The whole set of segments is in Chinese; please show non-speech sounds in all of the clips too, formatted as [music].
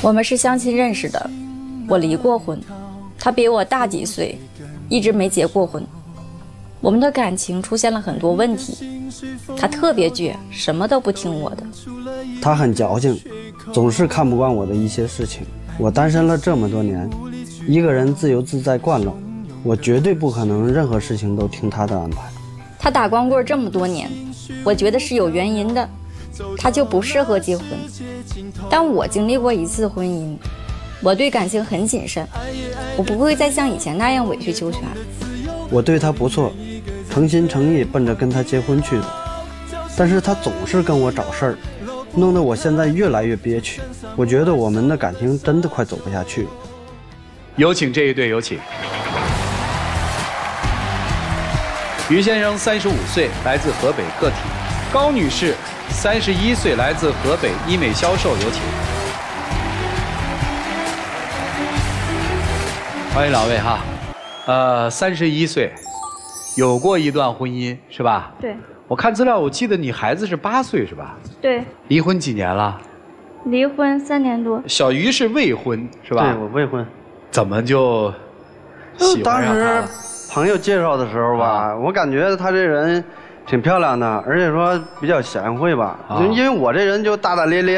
我们是相亲认识的，我离过婚，他比我大几岁，一直没结过婚。我们的感情出现了很多问题，他特别倔，什么都不听我的。他很矫情，总是看不惯我的一些事情。我单身了这么多年，一个人自由自在惯了，我绝对不可能任何事情都听他的安排。他打光棍这么多年，我觉得是有原因的，他就不适合结婚。但我经历过一次婚姻，我对感情很谨慎，我不会再像以前那样委曲求全。我对他不错。诚心诚意奔着跟他结婚去的，但是他总是跟我找事儿，弄得我现在越来越憋屈。我觉得我们的感情真的快走不下去了。有请这一对，有请。于先生三十五岁，来自河北个体；高女士三十一岁，来自河北医美销售。有请。欢迎两位哈，呃，三十一岁。有过一段婚姻是吧？对。我看资料，我记得你孩子是八岁是吧？对。离婚几年了？离婚三年多。小鱼是未婚是吧？对，我未婚。怎么就喜欢上他当时朋友介绍的时候吧，我感觉他这人挺漂亮的，而且说比较贤惠吧。因为我这人就大大咧咧，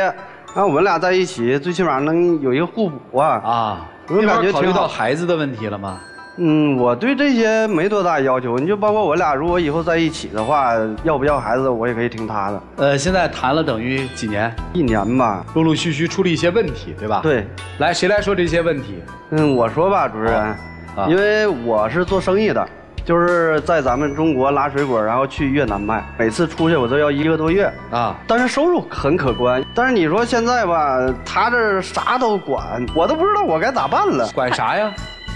然后我们俩在一起，最起码能有一个互补啊。啊。我感觉考虑到孩子的问题了吗？嗯，我对这些没多大要求。你就包括我俩，如果以后在一起的话，要不要孩子，我也可以听他的。呃，现在谈了等于几年？一年吧，陆陆续续出了一些问题，对吧？对。来，谁来说这些问题？嗯，我说吧，主持人。啊。因为我是做生意的，就是在咱们中国拉水果，然后去越南卖。每次出去我都要一个多月啊。但是收入很可观。但是你说现在吧，他这啥都管，我都不知道我该咋办了。管啥呀？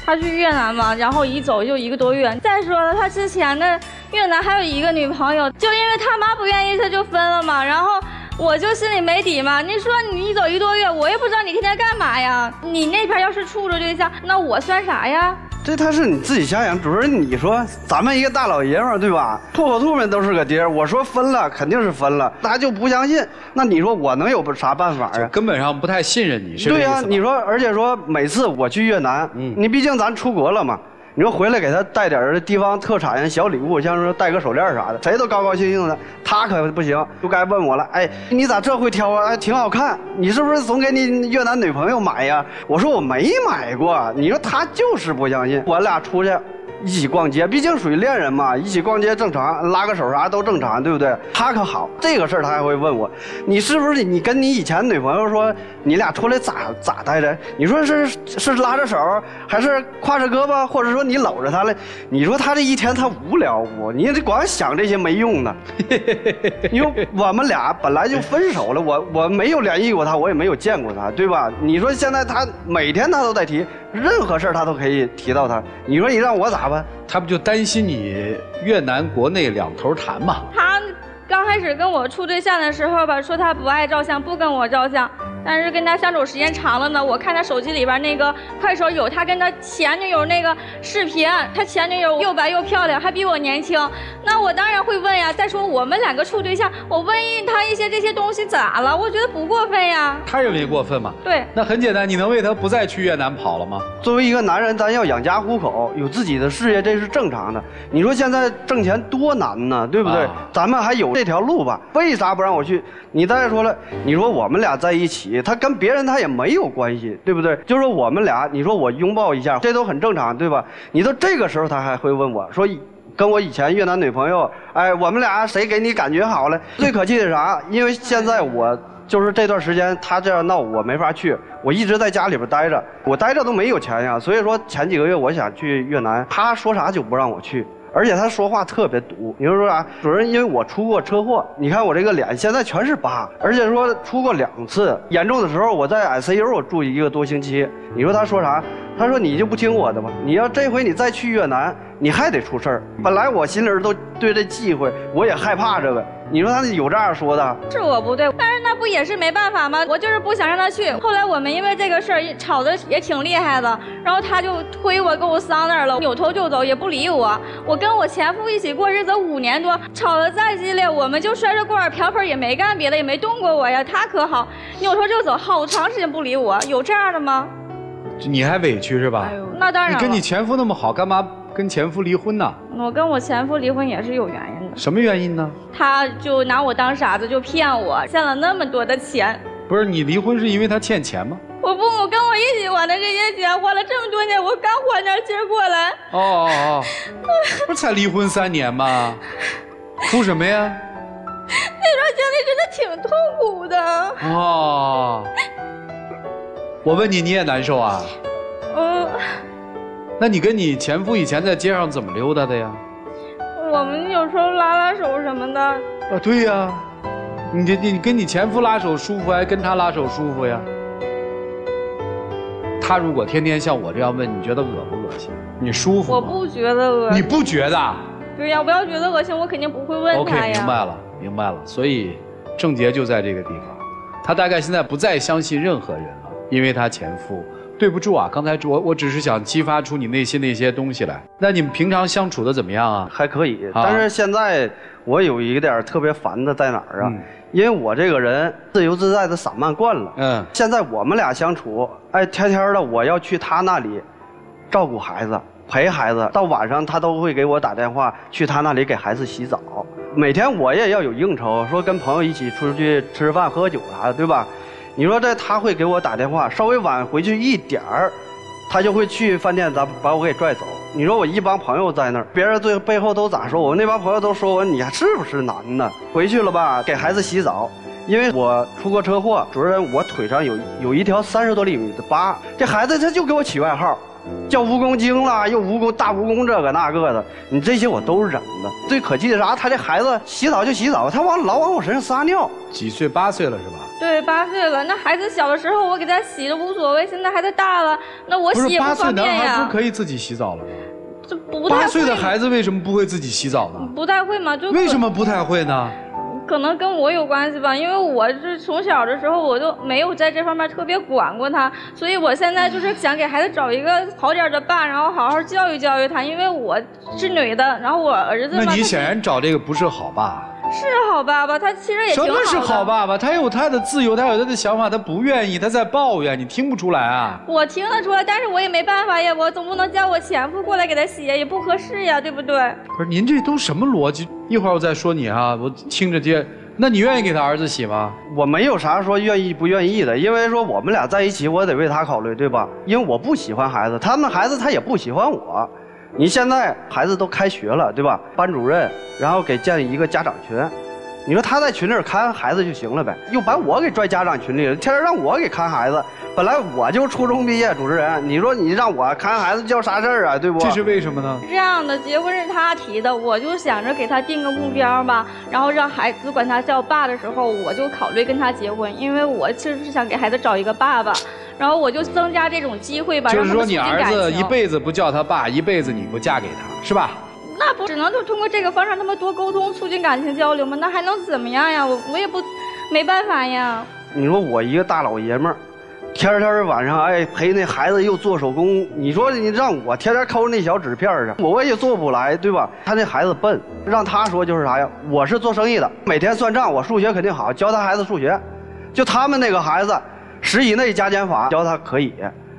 他去越南嘛，然后一走就一个多月。再说了，他之前的越南还有一个女朋友，就因为他妈不愿意，他就分了嘛。然后我就心里没底嘛。你说你一走一个多月，我也不知道你天天干嘛呀。你那边要是处着对象，那我算啥呀？这他是你自己想想，主任，你说咱们一个大老爷们儿对吧？破口吐沫都是个爹。我说分了，肯定是分了，他就不相信。那你说我能有啥办法呀？根本上不太信任你，是对呀，你说，而且说每次我去越南，嗯，你毕竟咱出国了嘛。你说回来给他带点地方特产小礼物，像说带个手链啥的，谁都高高兴兴的。他可不行，就该问我了。哎，你咋这会挑啊？哎，挺好看。你是不是总给你越南女朋友买呀？我说我没买过。你说他就是不相信。我俩出去。一起逛街，毕竟属于恋人嘛，一起逛街正常，拉个手啥都正常，对不对？他可好，这个事儿他还会问我，你是不是你跟你以前女朋友说你俩出来咋咋待着？你说是是拉着手，还是挎着胳膊，或者说你搂着他了？你说他这一天他无聊不？你这光想这些没用的。[laughs] 因为我们俩本来就分手了，我我没有联系过他，我也没有见过他，对吧？你说现在他每天他都在提。任何事儿他都可以提到他，你说你让我咋办？他不就担心你越南国内两头谈吗？他刚开始跟我处对象的时候吧，说他不爱照相，不跟我照相。但是跟他相处时间长了呢，我看他手机里边那个快手有他跟他前女友那个视频，他前女友又白又漂亮，还比我年轻，那我当然会问呀。再说我们两个处对象，我问他一些这些东西咋了？我觉得不过分呀。他认为过分吗？对。那很简单，你能为他不再去越南跑了吗？作为一个男人，咱要养家糊口，有自己的事业，这是正常的。你说现在挣钱多难呢，对不对？咱们还有这条路吧？为啥不让我去？你再说了，你说我们俩在一起。他跟别人他也没有关系，对不对？就是我们俩，你说我拥抱一下，这都很正常，对吧？你到这个时候他还会问我说，跟我以前越南女朋友，哎，我们俩谁给你感觉好了？最可气的啥？因为现在我就是这段时间他这样闹，我没法去，我一直在家里边待着，我待着都没有钱呀。所以说前几个月我想去越南，他说啥就不让我去。而且他说话特别毒，你说说啥？主任，因为我出过车祸，你看我这个脸现在全是疤，而且说出过两次，严重的时候我在 ICU 我住一个多星期。你说他说啥？他说你就不听我的吧？你要这回你再去越南，你还得出事儿。本来我心里都对这忌讳，我也害怕这个。你说他有这样说的？是我不对，但是那不也是没办法吗？我就是不想让他去。后来我们因为这个事儿吵得也挺厉害的，然后他就推我，给我搡那儿了，扭头就走，也不理我。我跟我前夫一起过日子五年多，吵得再激烈，我们就摔着锅碗瓢盆，也没干别的，也没动过我呀。他可好，扭头就走，好长时间不理我，有这样的吗？你还委屈是吧？那当然。你跟你前夫那么好，干嘛跟前夫离婚呢？我跟我前夫离婚也是有原因的。什么原因呢？他就拿我当傻子，就骗我，欠了那么多的钱。不是你离婚是因为他欠钱吗？我父母跟我一起还的这些钱，还了这么多年，我刚还点劲儿过来。哦哦哦，不是才离婚三年吗？哭什么呀？那段经历真的挺痛苦的。哦。我问你，你也难受啊？嗯。那你跟你前夫以前在街上怎么溜达的呀？我们有时候拉拉手什么的。啊，对呀。你你你跟你前夫拉手舒服，还跟他拉手舒服呀？他如果天天像我这样问，你觉得恶不恶心？你舒服吗？我不觉得恶心。你不觉得？对呀，我要觉得恶心，我肯定不会问他呀。OK，明白了，明白了。所以症结就在这个地方。他大概现在不再相信任何人了，因为他前夫。对不住啊，刚才我我只是想激发出你内心的一些东西来。那你们平常相处的怎么样啊？还可以，但是现在我有一点特别烦的在哪儿啊？因为我这个人自由自在的散漫惯了。嗯。现在我们俩相处，哎，天天的我要去他那里照顾孩子、陪孩子，到晚上他都会给我打电话，去他那里给孩子洗澡。每天我也要有应酬，说跟朋友一起出去吃饭、喝酒啥的，对吧？你说这他会给我打电话，稍微晚回去一点儿，他就会去饭店咱把我给拽走。你说我一帮朋友在那儿，别人最背后都咋说我？那帮朋友都说我，你还是不是男的？回去了吧，给孩子洗澡，因为我出过车祸，主任我腿上有有一条三十多厘米的疤，这孩子他就给我起外号。叫蜈蚣精了，又蜈蚣大蜈蚣这个那个的，你这些我都忍了。最可气的啥？他这孩子洗澡就洗澡，他往老往我身上撒尿。几岁？八岁了是吧？对，八岁了。那孩子小的时候我给他洗都无所谓，现在孩子大了，那我洗也不方便呀。八岁男孩不可以自己洗澡了吗？这不太会。八岁的孩子为什么不会自己洗澡呢？不太会吗？就为什么不太会呢？可能跟我有关系吧，因为我是从小的时候我就没有在这方面特别管过他，所以我现在就是想给孩子找一个好点的爸，然后好好教育教育他。因为我是女的，然后我儿子。那你显然找这个不是好爸。是好爸爸，他其实也挺好的。什么是好爸爸？他有他的自由，他有他的想法，他不愿意，他在抱怨，你听不出来啊？我听得出来，但是我也没办法呀，我总不能叫我前夫过来给他洗，也不合适呀，对不对？不是，您这都什么逻辑？一会儿我再说你啊，我听着接。那你愿意给他儿子洗吗？我没有啥说愿意不愿意的，因为说我们俩在一起，我得为他考虑，对吧？因为我不喜欢孩子，他们孩子他也不喜欢我。你现在孩子都开学了，对吧？班主任，然后给建一个家长群。你说他在群里看孩子就行了呗，又把我给拽家长群里了，天天让我给看孩子。本来我就初中毕业，主持人，你说你让我看孩子叫啥事儿啊？对不？这是为什么呢？这样的，结婚是他提的，我就想着给他定个目标吧，然后让孩子管他叫爸的时候，我就考虑跟他结婚，因为我其实是想给孩子找一个爸爸，然后我就增加这种机会吧。就是说你儿子一辈子不叫他爸，一辈子你不嫁给他，是吧？那不只能就通过这个方式让他们多沟通，促进感情交流吗？那还能怎么样呀？我我也不，没办法呀。你说我一个大老爷们儿，天天晚上哎陪那孩子又做手工，你说你让我天天抠那小纸片儿我也做不来，对吧？他那孩子笨，让他说就是啥呀？我是做生意的，每天算账，我数学肯定好，教他孩子数学。就他们那个孩子，十以内加减法教他可以。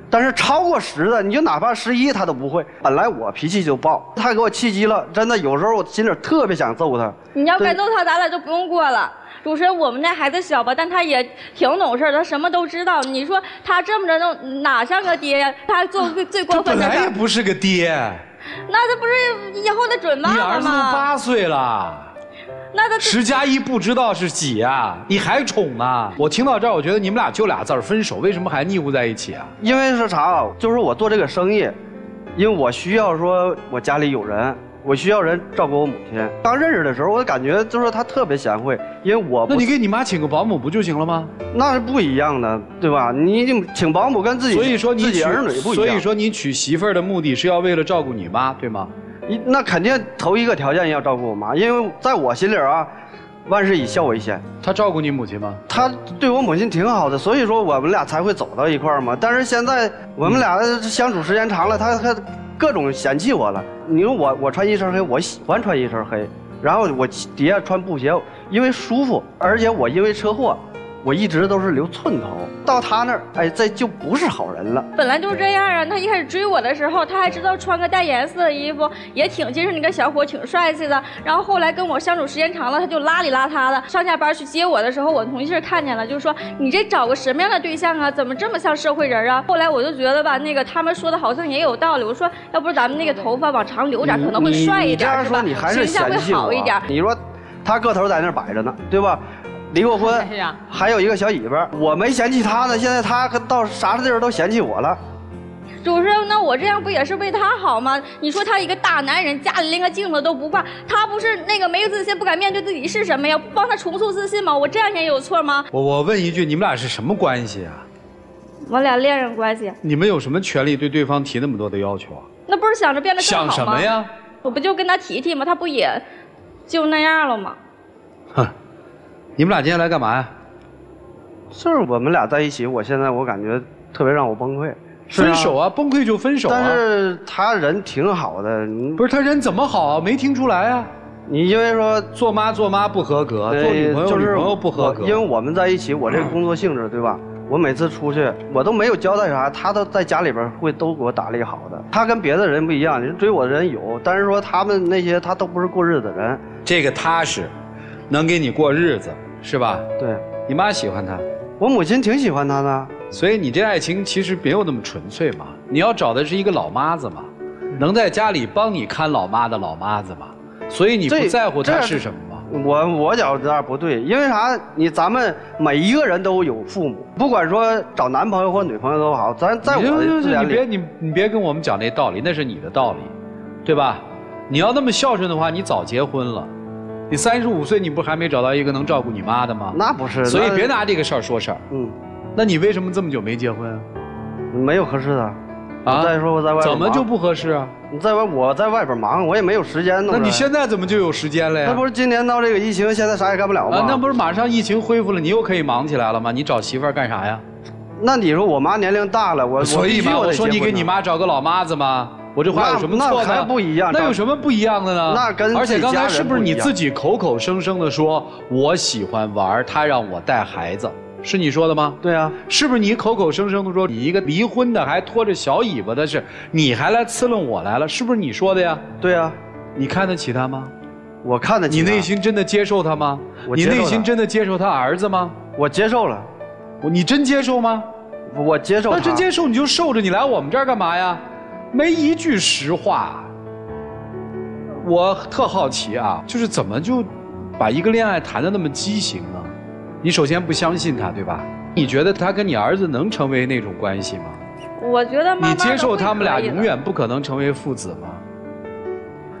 但是超过十的，你就哪怕十一他都不会。本来我脾气就暴，他给我气急了，真的有时候我心里特别想揍他。你要该揍他，咱俩就不用过了。主持人，我们那孩子小吧，但他也挺懂事他什么都知道。你说他这么着，弄哪像个爹呀？他做最最过分的。本来也不是个爹。那他不是以后的准妈妈吗？你儿子都八岁了。那他十加一不知道是几啊？你还宠呢？我听到这儿，我觉得你们俩就俩字儿分手，为什么还腻乎在一起啊？因为是啥？就是我做这个生意，因为我需要说，我家里有人，我需要人照顾我母亲。刚认识的时候，我感觉就是她特别贤惠，因为我那你给你妈请个保姆不就行了吗？那是不一样的，对吧？你请保姆跟自己所以说你自己儿女不一样。所以说你娶媳妇儿的目的是要为了照顾你妈，对吗？你那肯定头一个条件要照顾我妈，因为在我心里啊。万事以孝为先。他照顾你母亲吗？他对我母亲挺好的，所以说我们俩才会走到一块儿嘛。但是现在我们俩相处时间长了，他他各种嫌弃我了。你说我我穿一身黑，我喜欢穿一身黑，然后我底下穿布鞋，因为舒服，而且我因为车祸。我一直都是留寸头，到他那儿，哎，这就不是好人了。本来就是这样啊。他一开始追我的时候，他还知道穿个带颜色的衣服，也挺精神的一个小伙，挺帅气的。然后后来跟我相处时间长了，他就邋里邋遢的。上下班去接我的时候，我同事看见了，就说你这找个什么样的对象啊？怎么这么像社会人啊？后来我就觉得吧，那个他们说的好像也有道理。我说，要不咱们那个头发往长留点，可能会帅一点，是吧？形象会好一点。你说，他个头在那摆着呢，对吧？离过婚，还有一个小尾巴。我没嫌弃他呢，现在他到啥地儿都嫌弃我了。主持人，那我这样不也是为他好吗？你说他一个大男人，家里连个镜子都不挂，他不是那个没有自信，不敢面对自己是什么呀？不帮他重塑自信吗？我这样也有错吗？我我问一句，你们俩是什么关系啊？我俩恋人关系。你们有什么权利对对方提那么多的要求啊？那不是想着变得更好吗？想什么呀？我不就跟他提提吗？他不也就那样了吗？哼。你们俩今天来干嘛呀？就是我们俩在一起，我现在我感觉特别让我崩溃。分手啊，崩溃就分手啊。但是他人挺好的，不是他人怎么好啊？没听出来啊？你因为说做妈做妈不合格，做女朋友女朋友不合格。因为我们在一起，我这个工作性质对吧？我每次出去，我都没有交代啥，他都在家里边会都给我打理好的。他跟别的人不一样，你追我的人有，但是说他们那些他都不是过日子的人。这个踏实，能给你过日子。是吧？对，你妈喜欢他，我母亲挺喜欢他的，所以你这爱情其实没有那么纯粹嘛。你要找的是一个老妈子嘛，能在家里帮你看老妈的老妈子嘛。所以你不在乎他是什么吗？我我觉得不对，因为啥？你咱们每一个人都有父母，不管说找男朋友或女朋友都好，咱在我的眼里，你别你你别跟我们讲那道理，那是你的道理，对吧？你要那么孝顺的话，你早结婚了。你三十五岁，你不还没找到一个能照顾你妈的吗？那不是，所以别拿这个事儿说事儿。嗯，那你为什么这么久没结婚？没有合适的。啊，再说我在外怎么就不合适啊？你在外，我在外边忙，我也没有时间那你现在怎么就有时间了呀？那不是今年闹这个疫情，现在啥也干不了吗？那不是马上疫情恢复了，你又可以忙起来了吗？你找媳妇儿干啥呀？那你说我妈年龄大了，我所以嘛，我说你给你妈找个老妈子吗？我这话有什么错呢？那不一样，那有什么不一样的呢？那跟而且刚才是不是你自己口口声声的说我喜欢玩，他让我带孩子，是你说的吗？对啊，是不是你口口声声的说你一个离婚的还拖着小尾巴的是，你还来呲楞我来了？是不是你说的呀？对啊，你看得起他吗？我看得起。你内心真的接受他吗？你内心真的接受他儿子吗？我接受了，你真接受吗？我接受。那真接受你就受着，你来我们这儿干嘛呀？没一句实话，我特好奇啊，就是怎么就把一个恋爱谈的那么畸形呢？你首先不相信他，对吧？你觉得他跟你儿子能成为那种关系吗？我觉得你接受他们俩永远不可能成为父子吗？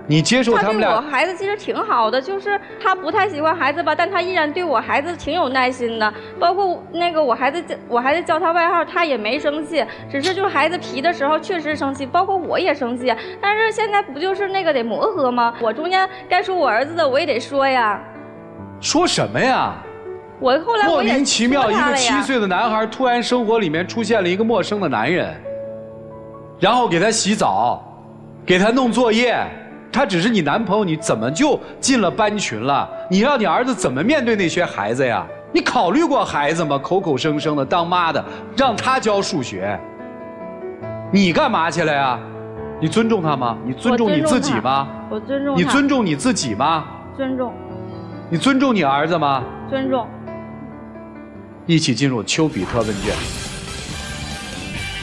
你接受他们俩？我孩子其实挺好的，就是他不太喜欢孩子吧，但他依然对我孩子挺有耐心的。包括那个我孩子叫我孩子叫他外号，他也没生气，只是就是孩子皮的时候确实生气，包括我也生气。但是现在不就是那个得磨合吗？我中间该说我儿子的我也得说呀。说什么呀？我后来莫名其妙一个七岁的男孩，突然生活里面出现了一个陌生的男人，然后给他洗澡，给他弄作业。他只是你男朋友，你怎么就进了班群了？你让你儿子怎么面对那些孩子呀？你考虑过孩子吗？口口声声的当妈的让他教数学，你干嘛去了呀？你尊重他吗？你尊重你自己吗？我尊重。你尊重你自己吗？尊重。你尊重你儿子吗？尊重。一起进入丘比特问卷。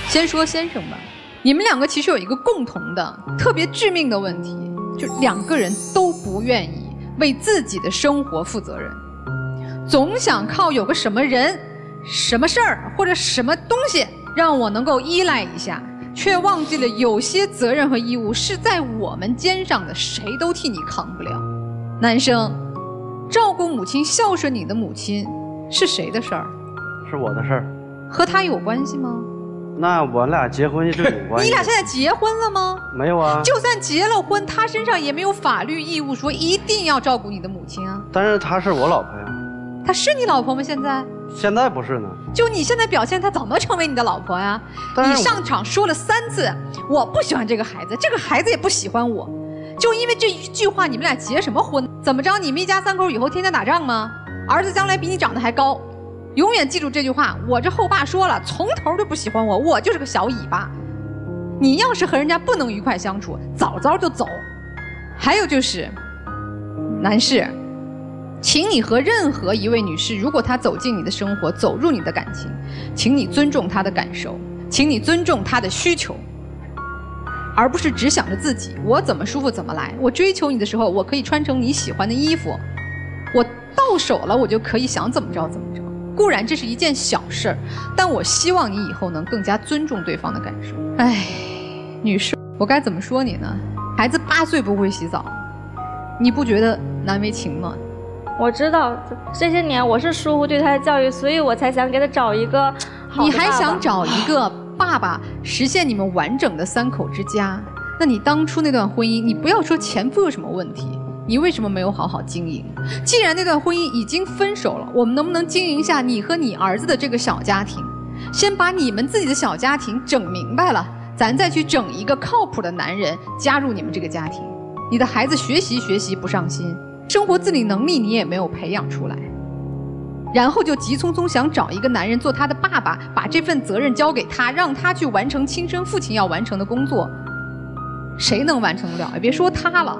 先说先生吧，你们两个其实有一个共同的、特别致命的问题。就两个人都不愿意为自己的生活负责任，总想靠有个什么人、什么事儿或者什么东西让我能够依赖一下，却忘记了有些责任和义务是在我们肩上的，谁都替你扛不了。男生，照顾母亲、孝顺你的母亲是谁的事儿？是我的事儿。和他有关系吗？那我俩结婚是有 [laughs] 关系？你俩现在结婚了吗？没有啊。就算结了婚，他身上也没有法律义务说一定要照顾你的母亲啊。但是她是我老婆呀。她是你老婆吗？现在？现在不是呢。就你现在表现，她怎么成为你的老婆呀？你上场说了三次，我不喜欢这个孩子，这个孩子也不喜欢我，就因为这一句话，你们俩结什么婚？怎么着？你们一家三口以后天天打仗吗？儿子将来比你长得还高。永远记住这句话，我这后爸说了，从头就不喜欢我，我就是个小尾巴。你要是和人家不能愉快相处，早早就走。还有就是，男士，请你和任何一位女士，如果她走进你的生活，走入你的感情，请你尊重她的感受，请你尊重她的需求，而不是只想着自己，我怎么舒服怎么来。我追求你的时候，我可以穿成你喜欢的衣服，我到手了，我就可以想怎么着怎么着。固然这是一件小事儿，但我希望你以后能更加尊重对方的感受。哎，女士，我该怎么说你呢？孩子八岁不会洗澡，你不觉得难为情吗？我知道这些年我是疏忽对他的教育，所以我才想给他找一个你还想找一个 [laughs] 爸爸，实现你们完整的三口之家？那你当初那段婚姻，你不要说前夫有什么问题。你为什么没有好好经营？既然那段婚姻已经分手了，我们能不能经营一下你和你儿子的这个小家庭？先把你们自己的小家庭整明白了，咱再去整一个靠谱的男人加入你们这个家庭。你的孩子学习学习不上心，生活自理能力你也没有培养出来，然后就急匆匆想找一个男人做他的爸爸，把这份责任交给他，让他去完成亲生父亲要完成的工作，谁能完成得了？也别说他了。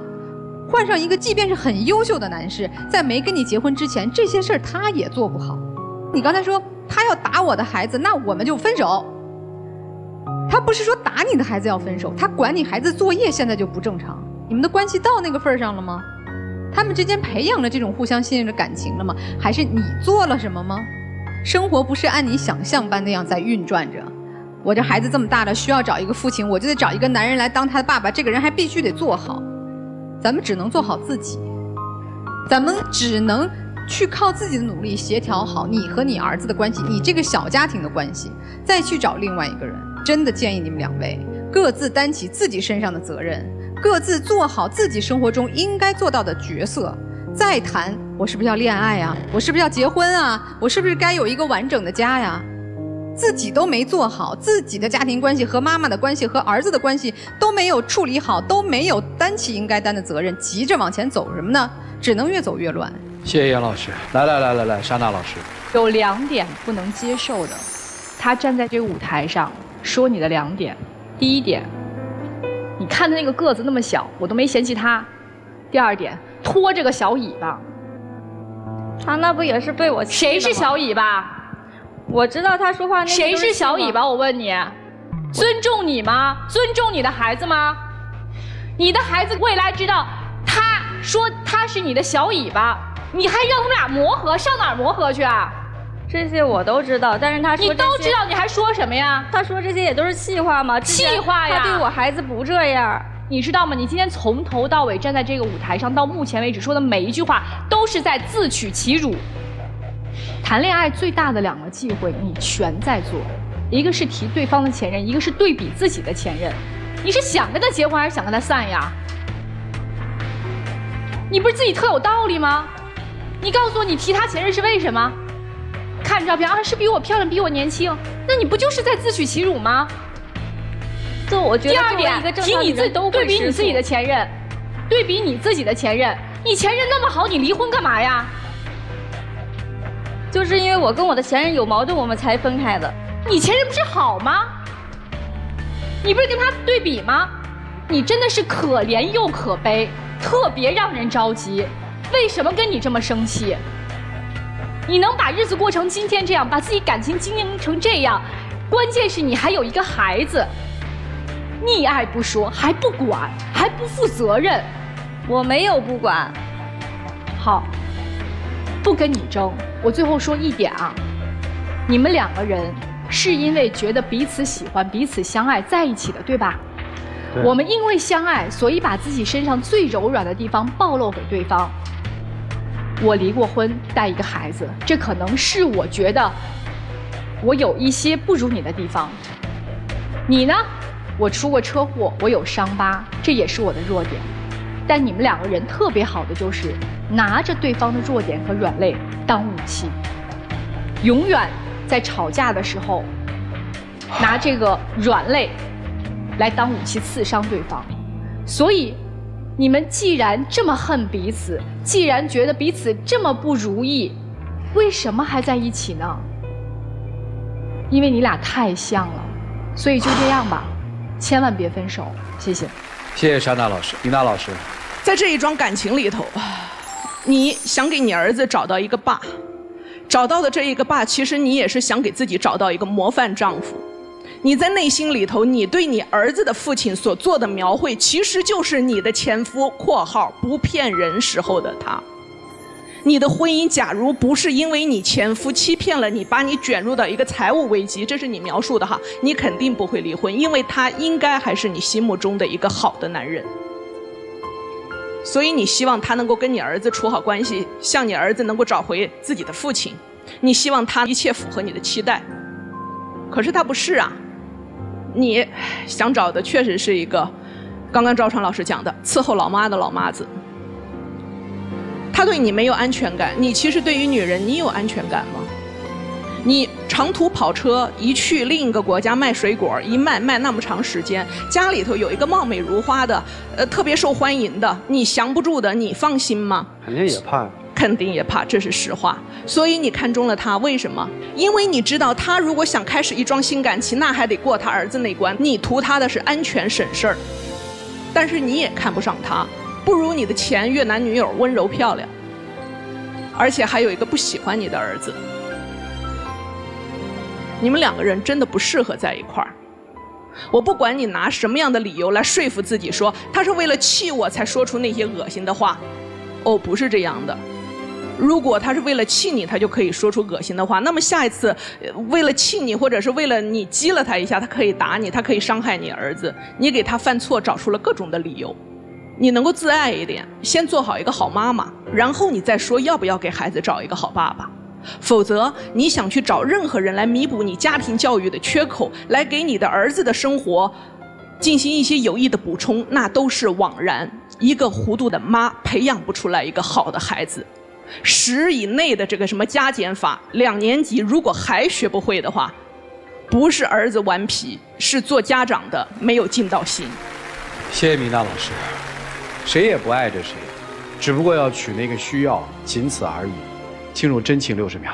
换上一个，即便是很优秀的男士，在没跟你结婚之前，这些事儿他也做不好。你刚才说他要打我的孩子，那我们就分手。他不是说打你的孩子要分手，他管你孩子作业现在就不正常。你们的关系到那个份儿上了吗？他们之间培养了这种互相信任的感情了吗？还是你做了什么吗？生活不是按你想象般那样在运转着。我这孩子这么大了，需要找一个父亲，我就得找一个男人来当他的爸爸。这个人还必须得做好。咱们只能做好自己，咱们只能去靠自己的努力协调好你和你儿子的关系，你这个小家庭的关系，再去找另外一个人。真的建议你们两位各自担起自己身上的责任，各自做好自己生活中应该做到的角色，再谈我是不是要恋爱呀？我是不是要结婚啊？我是不是该有一个完整的家呀？自己都没做好，自己的家庭关系和妈妈的关系和儿子的关系都没有处理好，都没有担起应该担的责任，急着往前走什么呢？只能越走越乱。谢谢杨老师，来来来来来，莎娜老师，有两点不能接受的，他站在这个舞台上说你的两点，第一点，你看他那个个子那么小，我都没嫌弃他；第二点，拖这个小尾巴，他那不也是被我谁是小尾巴？我知道他说话那谁是小尾巴？我问你，尊重你吗？尊重你的孩子吗？你的孩子未来知道，他说他是你的小尾巴，你还让他们俩磨合，上哪儿磨合去啊？这些我都知道，但是他说你都知道，你还说什么呀？他说这些也都是气话吗？气话呀！他对我孩子不这样，你知道吗？你今天从头到尾站在这个舞台上，到目前为止说的每一句话，都是在自取其辱。谈恋爱最大的两个忌讳，你全在做，一个是提对方的前任，一个是对比自己的前任。你是想跟他结婚还是想跟他散呀？你不是自己特有道理吗？你告诉我，你提他前任是为什么？看照片啊，是比我漂亮，比我年轻，那你不就是在自取其辱吗？这我觉得。第二点，提你自己对比你自己的前任，对比你自己的前任，你前任那么好，你离婚干嘛呀？就是因为我跟我的前任有矛盾，我们才分开的。你前任不是好吗？你不是跟他对比吗？你真的是可怜又可悲，特别让人着急。为什么跟你这么生气？你能把日子过成今天这样，把自己感情经营成这样，关键是你还有一个孩子，溺爱不说，还不管，还不负责任。我没有不管。好，不跟你争。我最后说一点啊，你们两个人是因为觉得彼此喜欢、彼此相爱在一起的，对吧？我们因为相爱，所以把自己身上最柔软的地方暴露给对方。我离过婚，带一个孩子，这可能是我觉得我有一些不如你的地方。你呢？我出过车祸，我有伤疤，这也是我的弱点。但你们两个人特别好的就是拿着对方的弱点和软肋当武器，永远在吵架的时候拿这个软肋来当武器刺伤对方。所以，你们既然这么恨彼此，既然觉得彼此这么不如意，为什么还在一起呢？因为你俩太像了，所以就这样吧，千万别分手。谢谢。谢谢莎娜老师，李娜老师，在这一桩感情里头，你想给你儿子找到一个爸，找到的这一个爸，其实你也是想给自己找到一个模范丈夫。你在内心里头，你对你儿子的父亲所做的描绘，其实就是你的前夫（括号不骗人时候的他）。你的婚姻，假如不是因为你前夫欺骗了你，把你卷入到一个财务危机，这是你描述的哈，你肯定不会离婚，因为他应该还是你心目中的一个好的男人。所以你希望他能够跟你儿子处好关系，像你儿子能够找回自己的父亲，你希望他一切符合你的期待。可是他不是啊，你想找的确实是一个，刚刚赵川老师讲的伺候老妈的老妈子。他对你没有安全感，你其实对于女人，你有安全感吗？你长途跑车一去另一个国家卖水果，一卖卖那么长时间，家里头有一个貌美如花的，呃，特别受欢迎的，你降不住的，你放心吗？肯定也怕，肯定也怕，这是实话。所以你看中了他，为什么？因为你知道他如果想开始一桩新感情，那还得过他儿子那关。你图他的是安全省事儿，但是你也看不上他。不如你的前越南女友温柔漂亮，而且还有一个不喜欢你的儿子，你们两个人真的不适合在一块儿。我不管你拿什么样的理由来说服自己说他是为了气我才说出那些恶心的话，哦，不是这样的。如果他是为了气你，他就可以说出恶心的话。那么下一次，为了气你，或者是为了你激了他一下，他可以打你，他可以伤害你儿子。你给他犯错找出了各种的理由。你能够自爱一点，先做好一个好妈妈，然后你再说要不要给孩子找一个好爸爸。否则，你想去找任何人来弥补你家庭教育的缺口，来给你的儿子的生活进行一些有益的补充，那都是枉然。一个糊涂的妈培养不出来一个好的孩子。十以内的这个什么加减法，两年级如果还学不会的话，不是儿子顽皮，是做家长的没有尽到心。谢谢米娜老师。谁也不爱着谁，只不过要取那个需要，仅此而已。进入真情六十秒。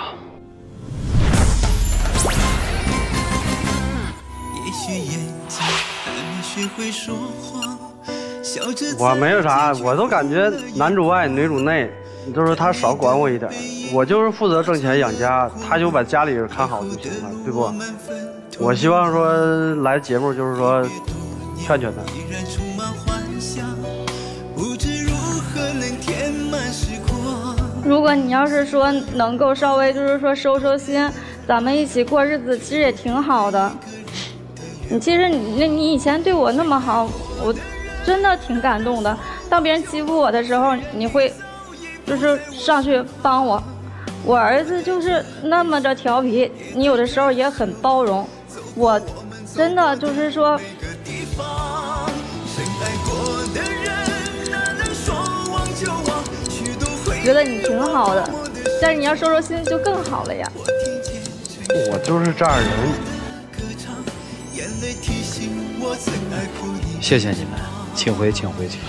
我没有啥，我都感觉男主外女主内，就是他少管我一点，我就是负责挣钱养家，他就把家里人看好就行了，对不？我希望说来节目就是说劝劝他。如果你要是说能够稍微就是说收收心，咱们一起过日子，其实也挺好的。你其实你那你以前对我那么好，我真的挺感动的。当别人欺负我的时候，你会就是上去帮我。我儿子就是那么的调皮，你有的时候也很包容。我真的就是说。觉得你挺好的，但是你要收收心就更好了呀。我就是这样人。谢谢你们，请回，请回，请。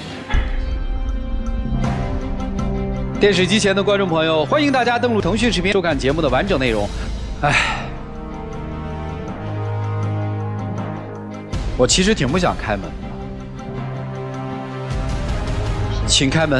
电视机前的观众朋友，欢迎大家登录腾讯视频收看节目的完整内容。哎，我其实挺不想开门的，请开门。